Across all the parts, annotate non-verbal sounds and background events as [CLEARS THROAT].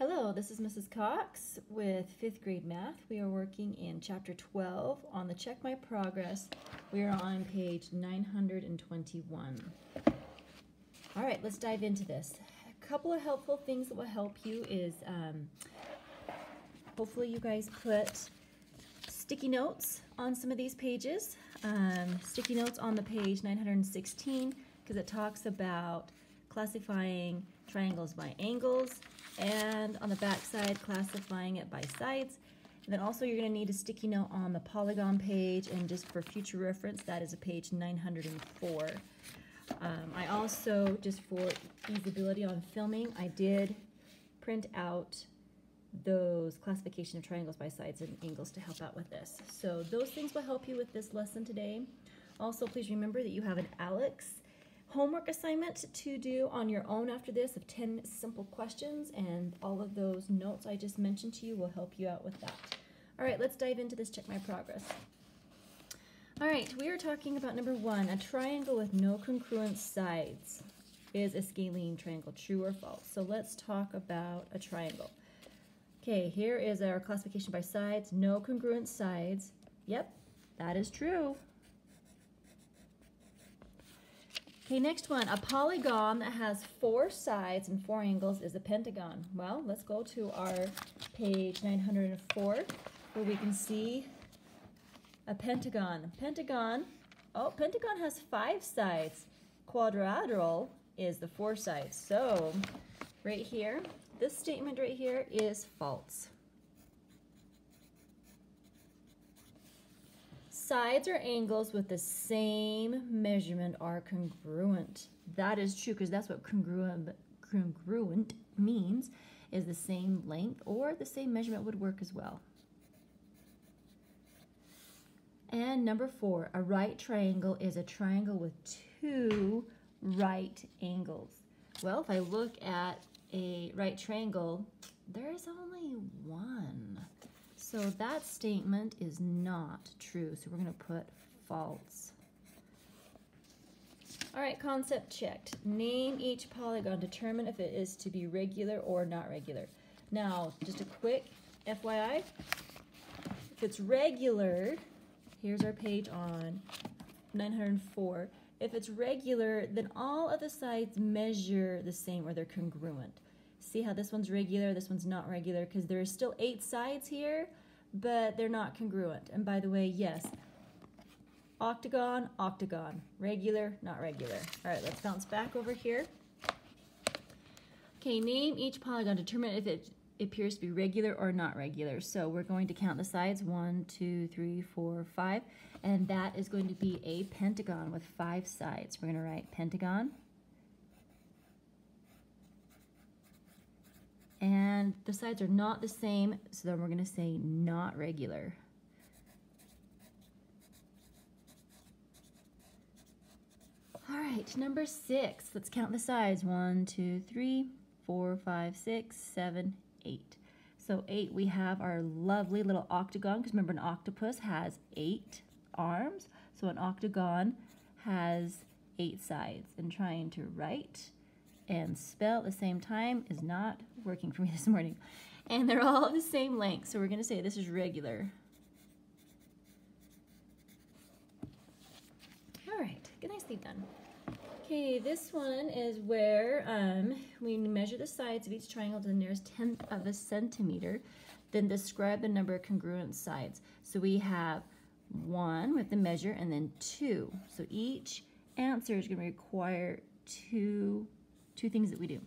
Hello, this is Mrs. Cox with fifth grade math. We are working in chapter 12 on the Check My Progress. We are on page 921. All right, let's dive into this. A couple of helpful things that will help you is um, hopefully you guys put sticky notes on some of these pages. Um, sticky notes on the page 916 because it talks about classifying triangles by angles and on the back side classifying it by sides. And then also you're going to need a sticky note on the polygon page and just for future reference that is a page 904. Um, I also, just for feasibility on filming, I did print out those classification of triangles by sides and angles to help out with this. So those things will help you with this lesson today. Also, please remember that you have an ALEKS homework assignment to do on your own after this of 10 simple questions and all of those notes I just mentioned to you will help you out with that. All right, let's dive into this Check My Progress. All right, we are talking about number one, a triangle with no congruent sides is a scalene triangle, true or false? So let's talk about a triangle. Okay, here is our classification by sides, no congruent sides. Yep, that is true. Okay, next one. A polygon that has four sides and four angles is a pentagon. Well, let's go to our page 904 where we can see a pentagon. Pentagon, oh, pentagon has five sides. Quadrilateral is the four sides. So, right here, this statement right here is false. Sides or angles with the same measurement are congruent. That is true because that's what congruent, congruent means is the same length or the same measurement would work as well. And number four, a right triangle is a triangle with two right angles. Well, if I look at a right triangle, there's only one. So that statement is not true. So we're going to put false. All right, concept checked. Name each polygon. Determine if it is to be regular or not regular. Now, just a quick FYI. If it's regular, here's our page on 904. If it's regular, then all of the sides measure the same or they're congruent. See how this one's regular, this one's not regular, because there are still eight sides here, but they're not congruent. And by the way, yes, octagon, octagon, regular, not regular. All right, let's bounce back over here. Okay, name each polygon. Determine if it appears to be regular or not regular. So we're going to count the sides, one, two, three, four, five, and that is going to be a pentagon with five sides. We're gonna write pentagon, and the sides are not the same, so then we're to say not regular. All right, number six. Let's count the sides. One, two, three, four, five, six, seven, eight. So eight, we have our lovely little octagon, because remember an octopus has eight arms. So an octagon has eight sides. And trying to write and spell at the same time is not working for me [LAUGHS] this morning. And they're all the same length, so we're going to say this is regular. All right, get nicely done. Okay, this one is where um, we measure the sides of each triangle to the nearest tenth of a centimeter, then describe the number of congruent sides. So we have one with the measure and then two. So each answer is going to require two two things that we do.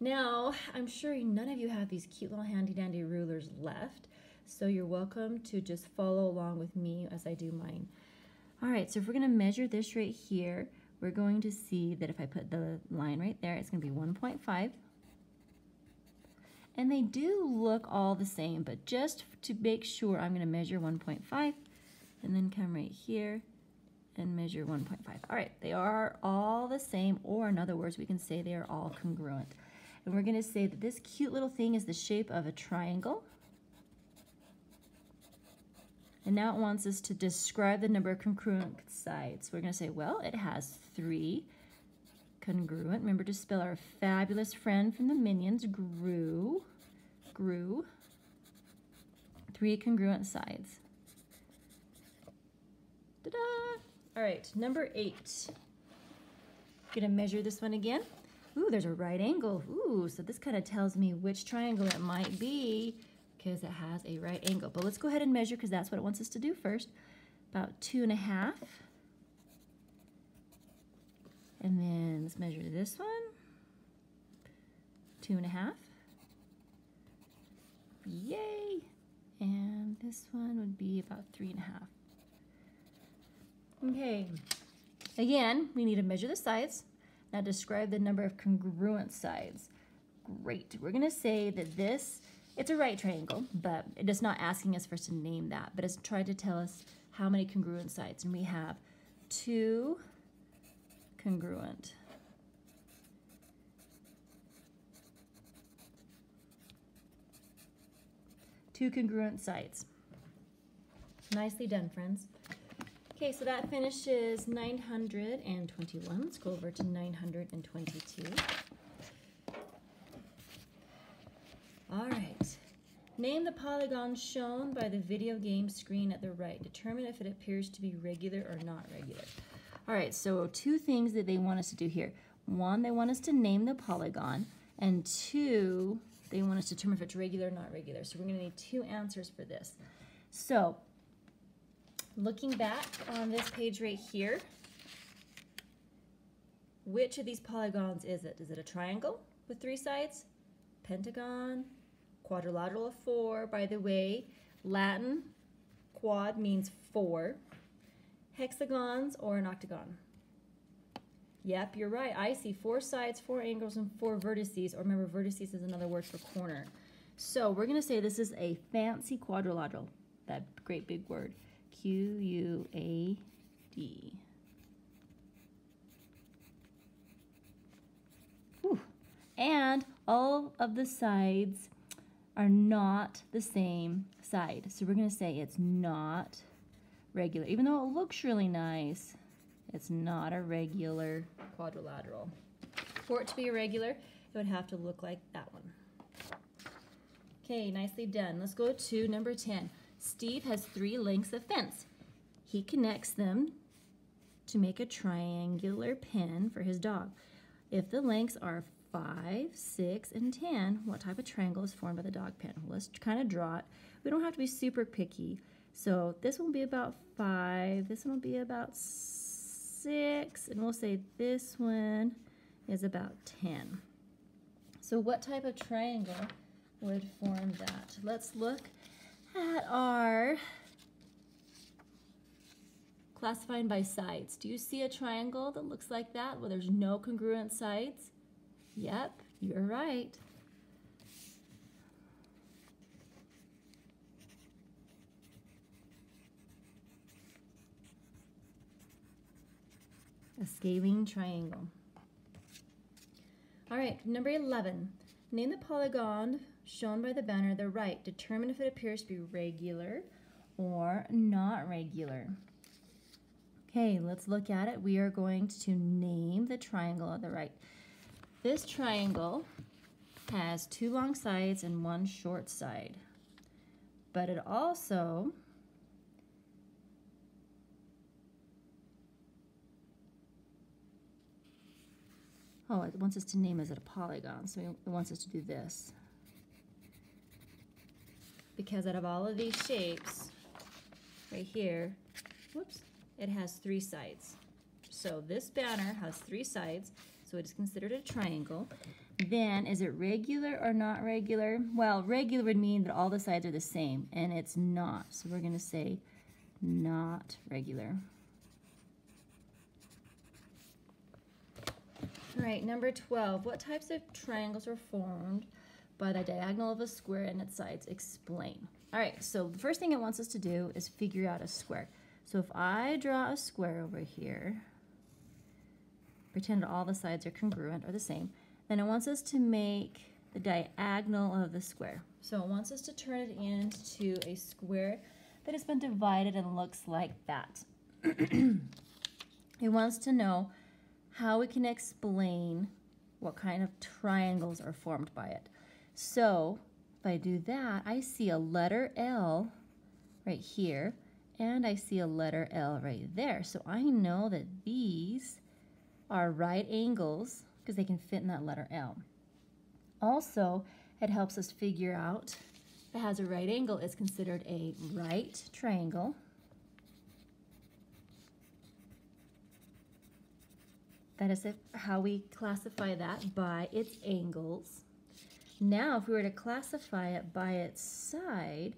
Now, I'm sure none of you have these cute little handy dandy rulers left, so you're welcome to just follow along with me as I do mine. All right, so if we're gonna measure this right here, we're going to see that if I put the line right there, it's gonna be 1.5. And they do look all the same, but just to make sure, I'm gonna measure 1.5 and then come right here and measure 1.5. All right, they are all the same, or in other words, we can say they are all congruent. And we're going to say that this cute little thing is the shape of a triangle. And now it wants us to describe the number of congruent sides. We're going to say, well, it has three congruent. Remember to spell our fabulous friend from the Minions, Gru. Gru. Three congruent sides. Ta-da! All right, number eight. Gonna measure this one again. Ooh, there's a right angle. Ooh, so this kind of tells me which triangle it might be because it has a right angle. But let's go ahead and measure because that's what it wants us to do first. About two and a half. And then let's measure this one. Two and a half. Yay! And this one would be about three and a half. Okay. Again, we need to measure the sides. Now describe the number of congruent sides. Great. We're going to say that this, it's a right triangle, but it is not asking us first to name that, but it's trying to tell us how many congruent sides. And we have two congruent. Two congruent sides. Nicely done, friends. Okay, so that finishes 921. Let's go over to 922. All right. Name the polygon shown by the video game screen at the right. Determine if it appears to be regular or not regular. All right, so two things that they want us to do here. One, they want us to name the polygon, and two, they want us to determine if it's regular or not regular. So we're going to need two answers for this. So looking back on this page right here, which of these polygons is it? Is it a triangle with three sides? Pentagon? Quadrilateral of four. By the way, Latin quad means four hexagons or an octagon? Yep, you're right. I see four sides, four angles, and four vertices. Or remember, vertices is another word for corner. So we're going to say this is a fancy quadrilateral. That great big word. Q-U-A-D. And all of the sides are not the same side. So we're going to say it's not regular. Even though it looks really nice, it's not a regular quadrilateral. For it to be regular, it would have to look like that one. Okay, nicely done. Let's go to number 10. Steve has three lengths of fence. He connects them to make a triangular pen for his dog. If the lengths are 5, 6, and 10, what type of triangle is formed by the dog pen? Let's kind of draw it. We don't have to be super picky. So this one will be about 5, this one will be about 6, and we'll say this one is about 10. So what type of triangle would form that? Let's look at our classifying by sides. Do you see a triangle that looks like that where there's no congruent sides? Yep, you're right. a scalene triangle. All right, number 11. Name the polygon shown by the banner on the right. Determine if it appears to be regular or not regular. Okay, let's look at it. We are going to name the triangle on the right. This triangle has two long sides and one short side. But it also Oh, it wants us to name as it a polygon, so it wants us to do this. Because out of all of these shapes, right here, whoops, it has three sides. So this banner has three sides, so it is considered a triangle. Then, is it regular or not regular? Well, regular would mean that all the sides are the same, and it's not. So we're going to say not regular. All right, number 12. What types of triangles are formed by the diagonal of a square and its sides? Explain. All right, so the first thing it wants us to do is figure out a square. So if I draw a square over here, pretend all the sides are congruent or the same, then it wants us to make the diagonal of the square. So it wants us to turn it into a square that has been divided and looks like that. it wants to know how we can explain what kind of triangles are formed by it. So if I do that, I see a letter L right here, and I see a letter L right there. So I know that these are right angles because they can fit in that letter L. Also, it helps us figure out if it has a right angle, it's considered a right triangle. That is how we classify that by its angles. Now, if we were to classify it by its side,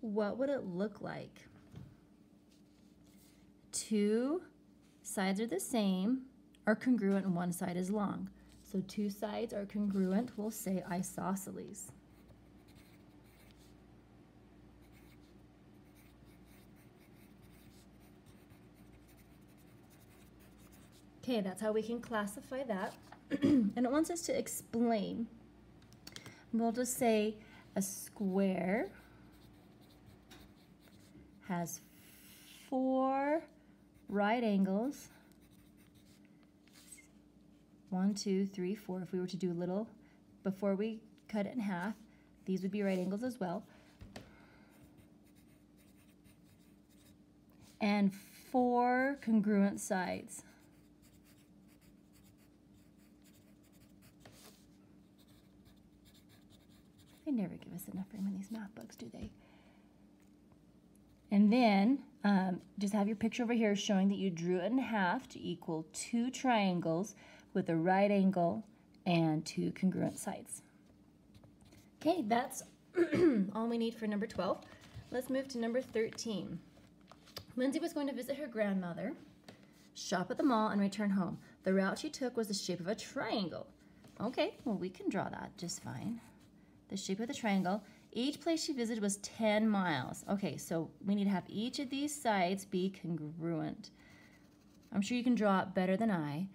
what would it look like? Two sides are the same, are congruent, and one side is long. So two sides are congruent, we'll say isosceles. Okay, that's how we can classify that. [CLEARS THROAT] and it wants us to explain. We'll just say a square has four right angles. One, two, three, four. If we were to do a little, before we cut it in half, these would be right angles as well. And four congruent sides. Never give us enough room in these math books, do they? And then um, just have your picture over here showing that you drew it in half to equal two triangles with a right angle and two congruent sides. Okay, that's [CLEARS THROAT] all we need for number 12. Let's move to number 13. Lindsay was going to visit her grandmother, shop at the mall, and return home. The route she took was the shape of a triangle. Okay, well, we can draw that just fine. The shape of the triangle. Each place she visited was 10 miles. Okay, so we need to have each of these sides be congruent. I'm sure you can draw it better than I,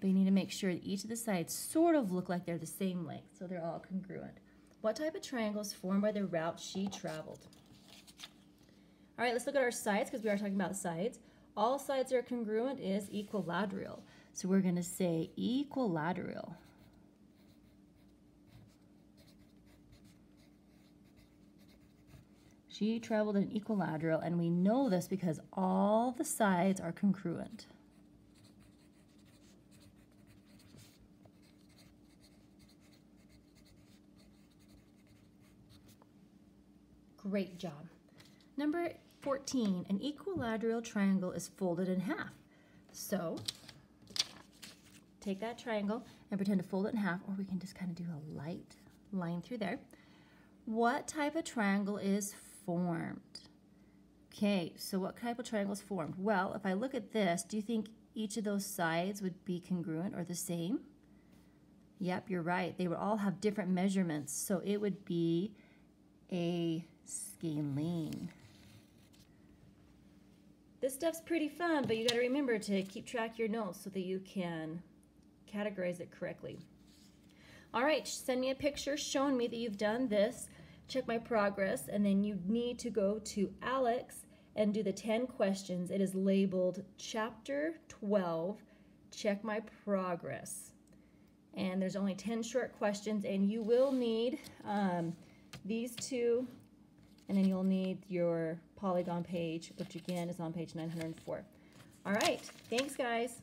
but you need to make sure that each of the sides sort of look like they're the same length, so they're all congruent. What type of triangle is formed by the route she traveled? All right, let's look at our sides because we are talking about sides. All sides are congruent is equilateral. So we're going to say equilateral. She traveled in equilateral, and we know this because all the sides are congruent. Great job. Number 14, an equilateral triangle is folded in half. So, take that triangle and pretend to fold it in half, or we can just kind of do a light line through there. What type of triangle is formed. Okay, so what type of triangle is formed? Well, if I look at this, do you think each of those sides would be congruent or the same? Yep, you're right. They would all have different measurements, so it would be a scalene. This stuff's pretty fun, but you got to remember to keep track of your notes so that you can categorize it correctly. All right, send me a picture showing me that you've done this check my progress, and then you need to go to ALEKS and do the 10 questions. It is labeled Chapter 12, Check My Progress. And there's only 10 short questions, and you will need um, these two, and then you'll need your polygon page, which again is on page 904. All right, thanks guys.